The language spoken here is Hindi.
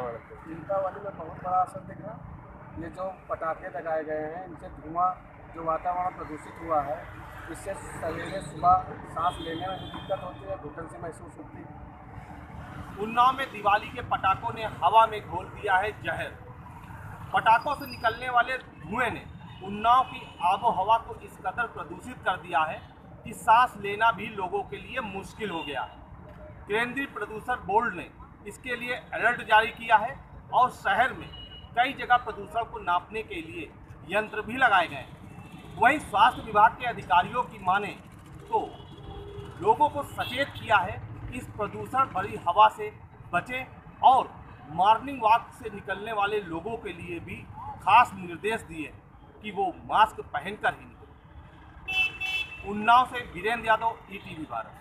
दीपावली में बहुत बड़ा असर दिख रहा ये जो पटाखे लगाए गए हैं, इनसे धुआँ जो वातावरण प्रदूषित हुआ है, इससे सवेरे सुबह सांस लेने में भी दिक्कत होती है घुटन सी महसूस होती है। उन्नाव में दिवाली के पटाखों ने हवा में घोल दिया है जहर। पटाखों से निकलने वाले धुएँ ने उन्नाव की आबो हवा को इस कदर प्रदूषित कर दिया है कि सांस लेना भी लोगों के लिए मुश्किल हो गया। है केंद्रीय प्रदूषण बोर्ड ने इसके लिए अलर्ट जारी किया है और शहर में कई जगह प्रदूषण को नापने के लिए यंत्र भी लगाए गए हैं। वहीं स्वास्थ्य विभाग के अधिकारियों की माने तो लोगों को सचेत किया है कि इस प्रदूषण भरी हवा से बचें और मॉर्निंग वॉक से निकलने वाले लोगों के लिए भी खास निर्देश दिए कि वो मास्क पहनकर ही निकलें। उन्नाव से वीरेंद्र यादव ई टी भारत।